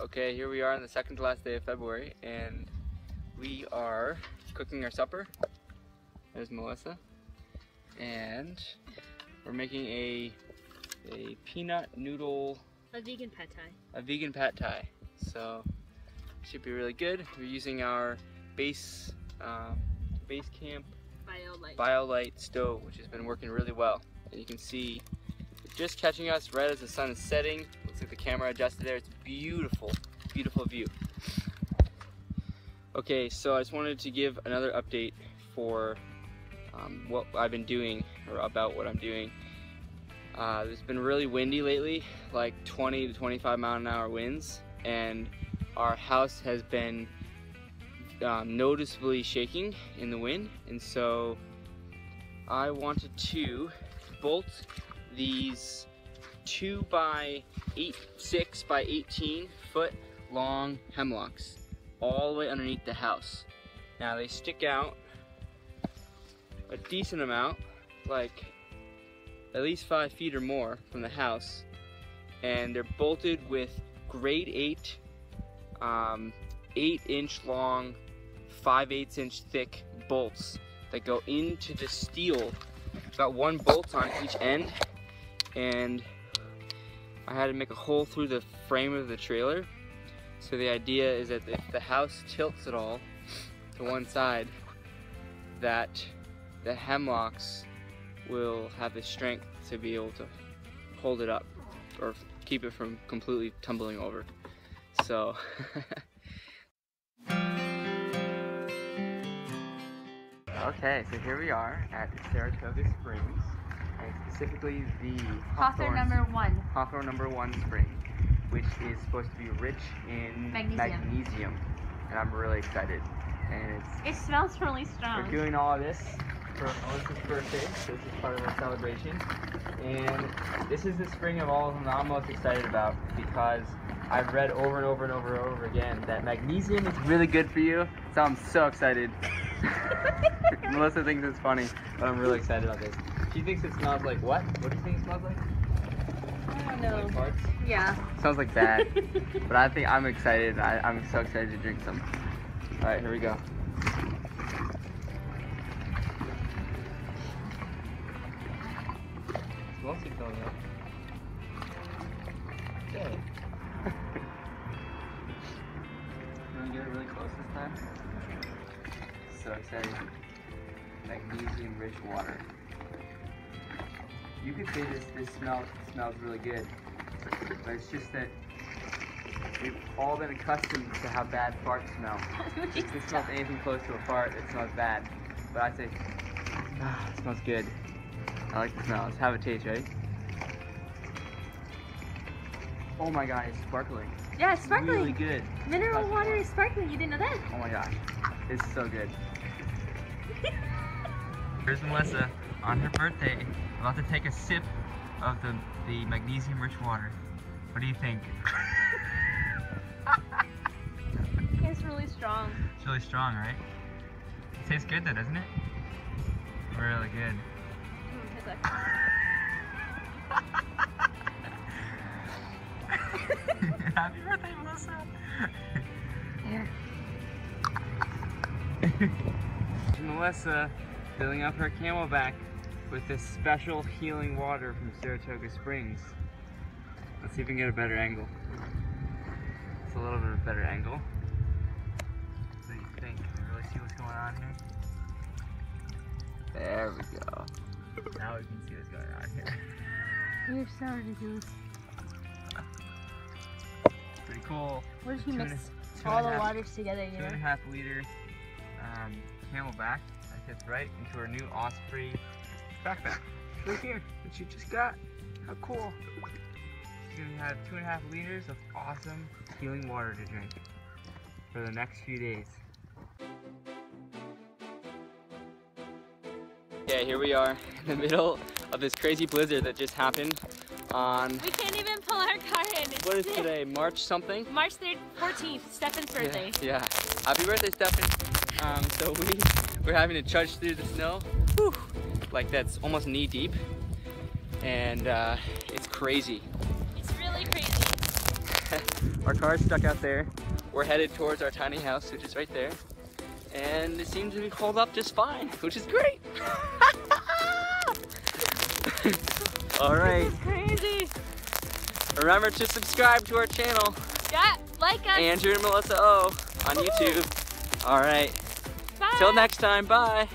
Okay, here we are on the second to last day of February, and we are cooking our supper. There's Melissa. And we're making a a peanut noodle, A vegan pad thai. a vegan pad thai. So should be really good. We're using our base uh, base camp BioLite. BioLite stove, which has been working really well. And you can see just catching us right as the sun is setting. The camera adjusted there. It's beautiful, beautiful view. Okay, so I just wanted to give another update for um, what I've been doing or about what I'm doing. Uh, it's been really windy lately, like 20 to 25 mile an hour winds, and our house has been um, noticeably shaking in the wind, and so I wanted to bolt these two by eight, six by 18 foot long hemlocks all the way underneath the house. Now they stick out a decent amount, like at least five feet or more from the house, and they're bolted with grade eight, um, eight inch long, five eighths inch thick bolts that go into the steel. Got one bolt on each end, and I had to make a hole through the frame of the trailer. So the idea is that if the house tilts at all to one side, that the hemlocks will have the strength to be able to hold it up or keep it from completely tumbling over. So Okay, so here we are at Saratoga Springs, and specifically the Hathorn number one. Hathorn number one spring, which is supposed to be rich in Magnesium. magnesium, and I'm really excited. And it's It smells really strong. we're doing all of this for Melissa's birthday, so this is part of our celebration. And this is the spring of all of them that I'm most excited about because I've read over and over and over and over again that magnesium is really good for you. So I'm so excited. Melissa thinks it's funny, but I'm really excited about this. She thinks it smells like what? What do you think it smells like? I don't know. Like farts? Yeah. Smells like bad. but I think I'm excited. I, I'm so excited to drink some. All right, here we go. It's mostly filling up. Okay. you want to get it really close this time? So excited. Magnesium rich water. You could say this this smell smells really good. But it's just that we've all been accustomed to how bad farts smell. If it smells anything close to a fart, it smells bad. But I say, ah, it smells good. I like the smell. Let's have a taste, ready? Oh my god, it's sparkling. Yeah, it's sparkling. Really good. Mineral water is sparkling. You didn't know that? Oh my gosh, it's so good. Here's Melissa on her birthday, about to take a sip of the, the magnesium rich water. What do you think? It's really strong. It's really strong, right? It tastes good though, doesn't it? Really good. Happy birthday, Melissa! Melissa filling up her CamelBak with this special healing water from Saratoga Springs. Let's see if we can get a better angle. It's a little bit of a better angle. What do you think? Can you really see what's going on here? There we go. Now we can see what's going on here. You're so ridiculous. Pretty cool. What if you a- mix all the half- waters together, you two and a know? half liter um, CamelBak that fits right into our new Osprey backpack. Right here, that you just got. How cool. She's gonna have two and a half liters of awesome healing water to drink for the next few days. Okay, here we are in the middle of this crazy blizzard that just happened on, We can't even pull our car in. It's what is today, March something? March 3rd, 14th, Stefan's birthday. Yeah, yeah. Happy birthday, Stefan. Um, so we we're having to trudge through the snow, Whew. Like that's almost knee deep, and uh, it's crazy. It's really crazy. Our car's stuck out there. We're headed towards our tiny house, which is right there. And it seems to be hold up just fine, which is great. All right. This is crazy. Remember to subscribe to our channel, Yeah, like us. Andrew and Melissa O on YouTube. All right. Bye. Till next time, bye.